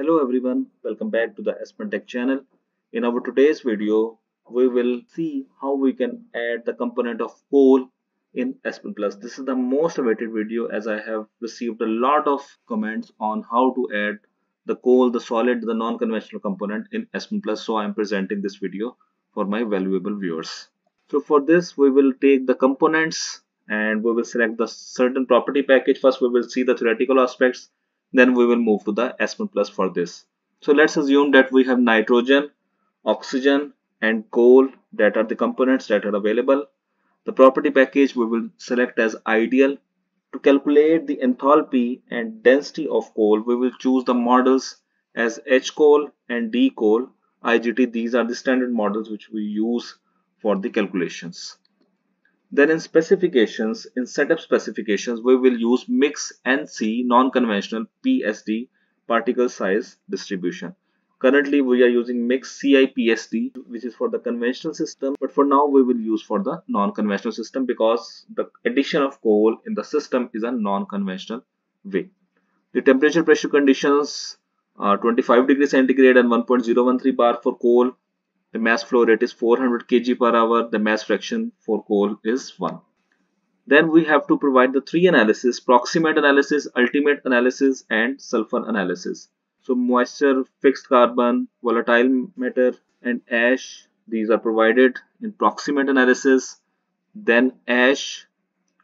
Hello everyone, welcome back to the Aspen Tech channel. In our today's video, we will see how we can add the component of coal in Aspen Plus. This is the most awaited video as I have received a lot of comments on how to add the coal, the solid, the non-conventional component in Aspen Plus. So I am presenting this video for my valuable viewers. So for this, we will take the components and we will select the certain property package. First, we will see the theoretical aspects then we will move to the Aspen Plus for this. So let's assume that we have nitrogen, oxygen and coal that are the components that are available. The property package we will select as ideal. To calculate the enthalpy and density of coal, we will choose the models as H coal and D coal. IGT, these are the standard models which we use for the calculations. Then in specifications, in setup specifications, we will use mix NC non-conventional PSD particle size distribution. Currently, we are using mix CIPSD, which is for the conventional system, but for now we will use for the non-conventional system because the addition of coal in the system is a non-conventional way. The temperature pressure conditions are 25 degrees centigrade and 1.013 bar for coal the mass flow rate is 400 kg per hour. The mass fraction for coal is 1. Then we have to provide the three analysis, proximate analysis, ultimate analysis and sulfur analysis. So moisture, fixed carbon, volatile matter and ash, these are provided in proximate analysis. Then ash,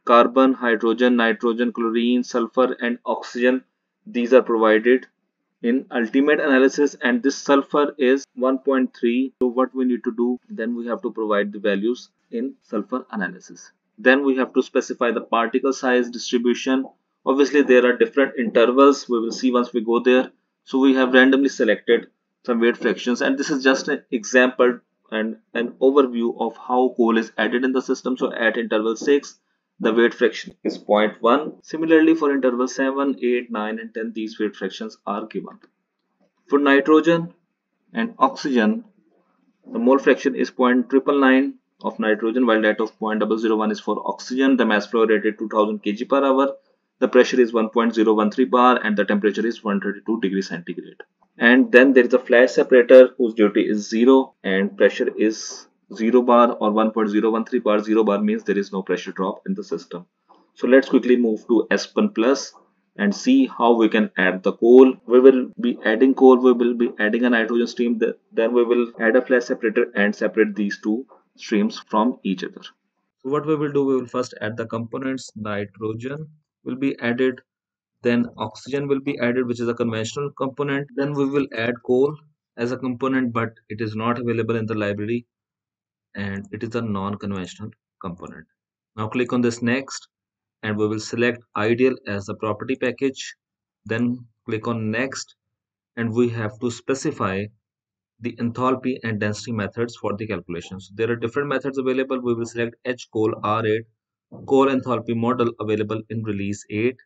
carbon, hydrogen, nitrogen, chlorine, sulfur and oxygen, these are provided in ultimate analysis and this sulfur is 1.3 so what we need to do then we have to provide the values in sulfur analysis. Then we have to specify the particle size distribution. Obviously there are different intervals. We will see once we go there. So we have randomly selected some weight fractions and this is just an example and an overview of how coal is added in the system. So at interval 6 the weight fraction is 0.1. Similarly, for interval 7, 8, 9 and 10, these weight fractions are given. For nitrogen and oxygen, the mole fraction is 0.999 of nitrogen while that of 0.001 is for oxygen. The mass flow rate is 2000 kg per hour. The pressure is 1.013 bar and the temperature is 132 degrees centigrade. And then there is a flash separator whose duty is 0 and pressure is 0 bar or 1.013 bar 0 bar means there is no pressure drop in the system. So let's quickly move to Aspen plus and see how we can add the coal. We will be adding coal we will be adding a nitrogen stream then we will add a flash separator and separate these two streams from each other. So what we will do we will first add the components nitrogen will be added then oxygen will be added which is a conventional component. Then we will add coal as a component but it is not available in the library and it is a non-conventional component. Now click on this next and we will select ideal as the property package. Then click on next and we have to specify the enthalpy and density methods for the calculations. There are different methods available. We will select H coal R8 coal enthalpy model available in release 8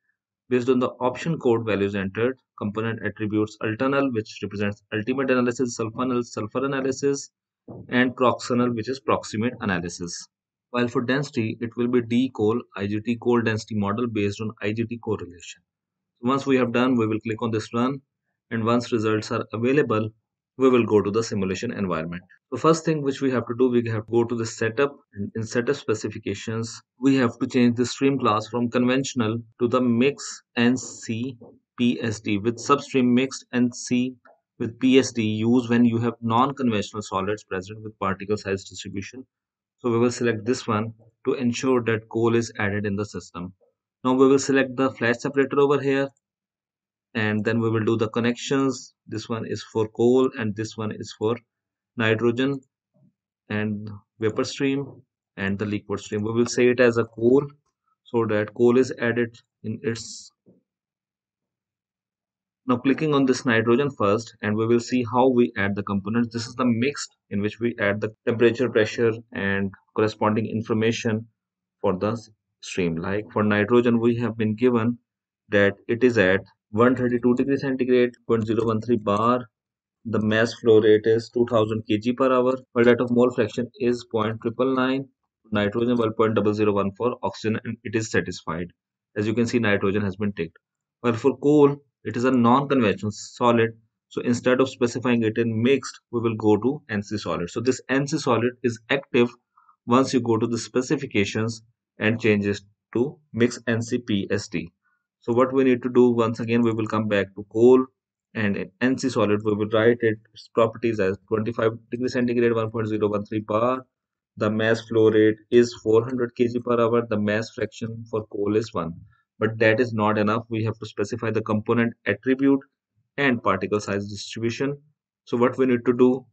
based on the option code values entered component attributes ultanal which represents ultimate analysis sulfur, sulfur analysis and proxanal which is proximate analysis. While for density, it will be D coal IGT coal density model based on IGT correlation. So once we have done, we will click on this run and once results are available, we will go to the simulation environment. The first thing which we have to do, we have to go to the setup and in setup specifications, we have to change the stream class from conventional to the mix NC PSD with substream mixed NC with PSD used when you have non-conventional solids present with particle size distribution. So we will select this one to ensure that coal is added in the system. Now we will select the flash separator over here and then we will do the connections. This one is for coal and this one is for nitrogen and vapor stream and the liquid stream. We will say it as a coal so that coal is added in its now clicking on this nitrogen first and we will see how we add the components. This is the mix in which we add the temperature, pressure and corresponding information for the stream. Like for nitrogen we have been given that it is at 132 degrees centigrade 0.013 bar. The mass flow rate is 2000 kg per hour. While that of mole fraction is 0.999 nitrogen while 0.001 for oxygen and it is satisfied. As you can see nitrogen has been ticked. While for coal it is a non-conventional solid. So instead of specifying it in mixed we will go to nc solid. So this nc solid is active once you go to the specifications and change it to mix ncpsd so what we need to do once again we will come back to coal and nc solid. We will write its properties as 25 degree centigrade 1.013 bar the mass flow rate is 400 kg per hour. The mass fraction for coal is 1 but that is not enough. We have to specify the component attribute and particle size distribution. So what we need to do?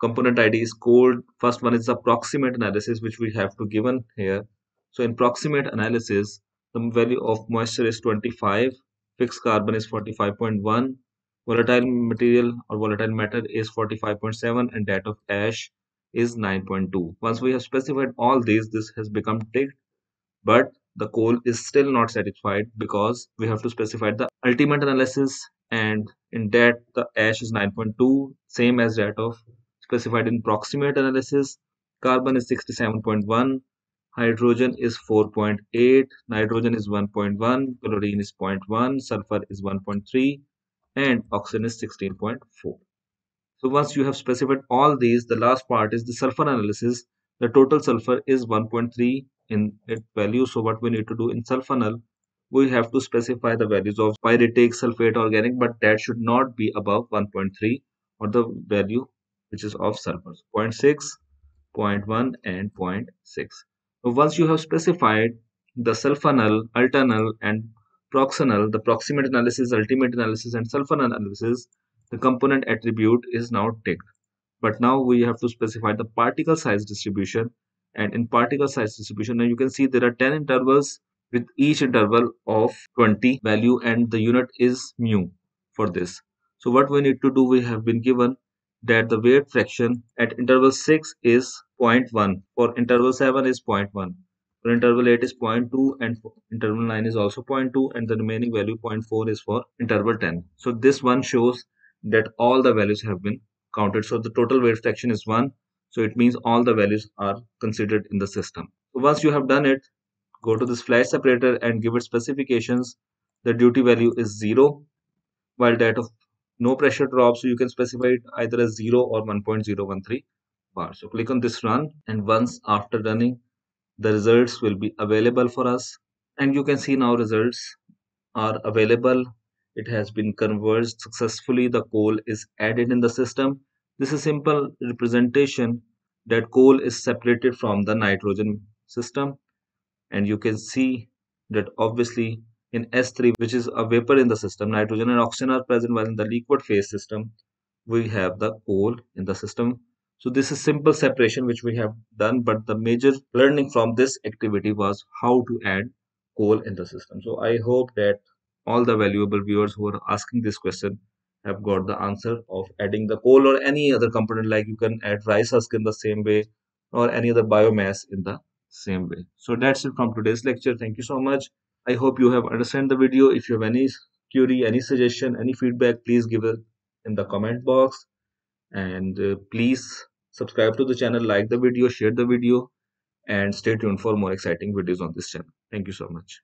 Component id is called first one is the proximate analysis which we have to given here. So in proximate analysis the value of moisture is 25 fixed carbon is 45.1 volatile material or volatile matter is 45.7 and that of ash is 9.2 once we have specified all these this has become ticked. But the coal is still not satisfied because we have to specify the ultimate analysis and in that the ash is 9.2 same as that of specified in proximate analysis. Carbon is 67.1 hydrogen is 4.8 nitrogen is 1.1 chlorine is 0.1 sulfur is 1.3 and oxygen is 16.4 so once you have specified all these the last part is the sulfur analysis. The total sulfur is 1.3 in its value so what we need to do in sulfanal we have to specify the values of pyritic sulfate organic but that should not be above 1.3 or the value which is of sulfur. 0.6 0.1 and 0.6 so once you have specified the sulfanal ultanal and proxanal the proximate analysis ultimate analysis and sulfur analysis the component attribute is now ticked. But now we have to specify the particle size distribution and in particle size distribution now you can see there are 10 intervals with each interval of 20 value and the unit is mu for this. So what we need to do we have been given that the weight fraction at interval 6 is 0.1 for interval 7 is 0.1 for interval 8 is 0.2 and interval 9 is also 0.2 and the remaining value 0.4 is for interval 10 so this one shows that all the values have been counted. So the total weight fraction is 1 so it means all the values are considered in the system. So once you have done it, go to this flash separator and give it specifications. The duty value is 0, while that of no pressure drop, so you can specify it either as 0 or 1.013 bar. So click on this run and once after running, the results will be available for us. And you can see now results are available. It has been converged successfully. The coal is added in the system this is simple representation that coal is separated from the nitrogen system. And you can see that obviously in S3 which is a vapor in the system nitrogen and oxygen are present while in the liquid phase system we have the coal in the system. So this is simple separation which we have done but the major learning from this activity was how to add coal in the system. So I hope that all the valuable viewers who are asking this question have got the answer of adding the coal or any other component like you can add rice husk in the same way or any other biomass in the same way. So that's it from today's lecture. Thank you so much. I hope you have understand the video. If you have any query any suggestion any feedback please give it in the comment box. And uh, please subscribe to the channel like the video share the video and stay tuned for more exciting videos on this channel. Thank you so much